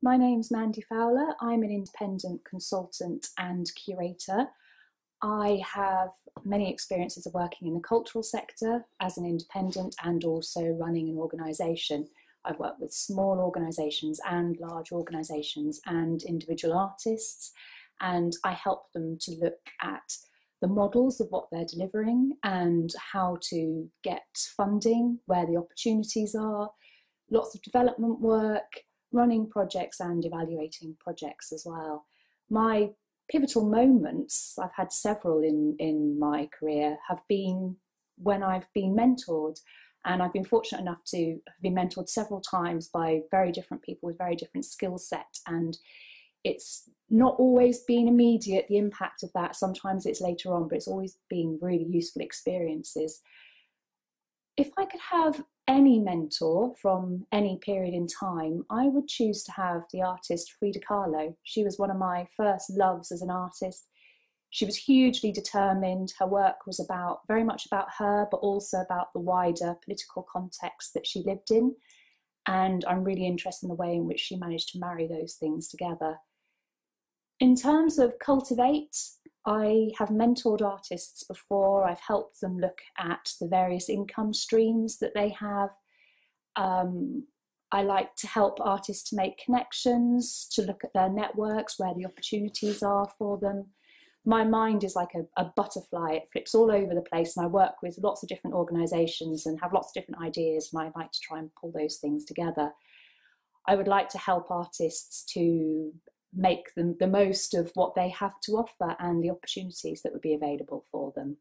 My name's Mandy Fowler. I'm an independent consultant and curator. I have many experiences of working in the cultural sector as an independent and also running an organisation. I've worked with small organisations and large organisations and individual artists, and I help them to look at the models of what they're delivering and how to get funding, where the opportunities are, lots of development work, running projects and evaluating projects as well. My pivotal moments, I've had several in, in my career, have been when I've been mentored. And I've been fortunate enough to been mentored several times by very different people with very different skill set. And it's not always been immediate, the impact of that. Sometimes it's later on, but it's always been really useful experiences. If I could have any mentor from any period in time, I would choose to have the artist Frida Kahlo. She was one of my first loves as an artist. She was hugely determined. Her work was about very much about her, but also about the wider political context that she lived in. And I'm really interested in the way in which she managed to marry those things together. In terms of cultivate, I have mentored artists before. I've helped them look at the various income streams that they have. Um, I like to help artists to make connections, to look at their networks, where the opportunities are for them. My mind is like a, a butterfly, it flips all over the place, and I work with lots of different organisations and have lots of different ideas, and I like to try and pull those things together. I would like to help artists to make them the most of what they have to offer and the opportunities that would be available for them.